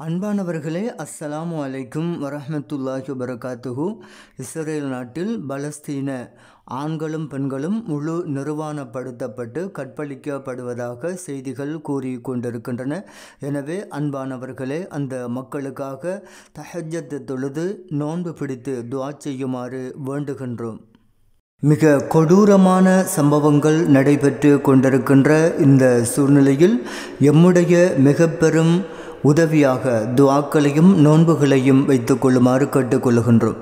அன்பானவர்களே அஸ்ஸலாமு அலைக்கும் வரஹ்மத்துல்லாஹி வபரகாத்துஹு. இஸ்ரேல் நாட்டில் பலஸ்தீன ஆண்களும் பெண்களும் முழு நிர்வாணப்படுத்தப்பட்டு கற்பழிக்கப்படுவதாக செய்திகள் கூறி கொண்டிருக்கின்றன எனவே அன்பானவர்களே அந்த மக்களுக்காக தஹஜ்ஜத் தொழுது நோன்பு பிடித்து துவா செய்யுமாறு வேண்டுகின்றோம். மிக கொடூரமான சம்பவங்கள் நடைபெற்று கொண்டிருக்கின்ற இந்த சூழ்நிலையில் எம்முடைய மிக பெரும் உதவியாக துவாக்களையும் நோன்புகளையும் வைத்துக் கொள்ளுமாறு கேட்டுக்கொள்கின்றோம்